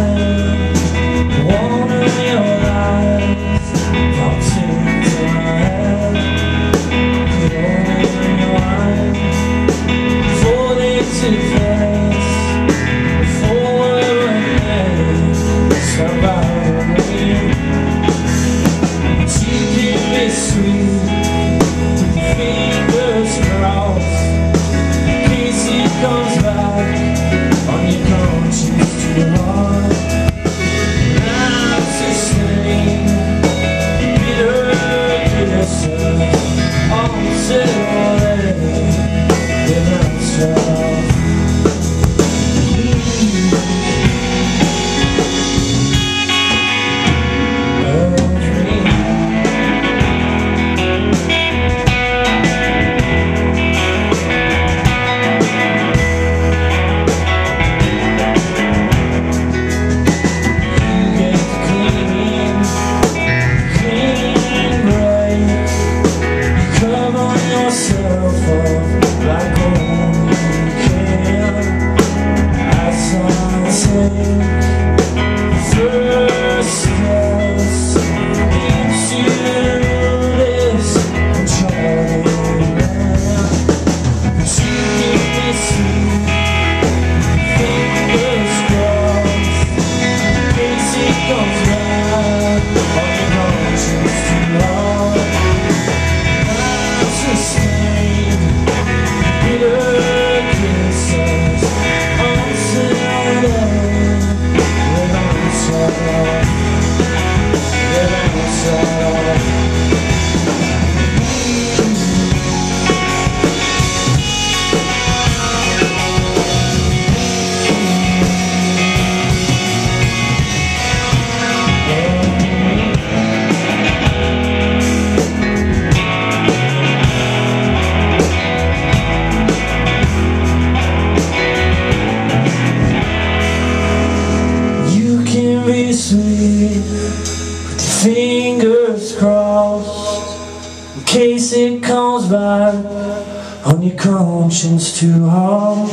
time case it comes back on your conscience too hard.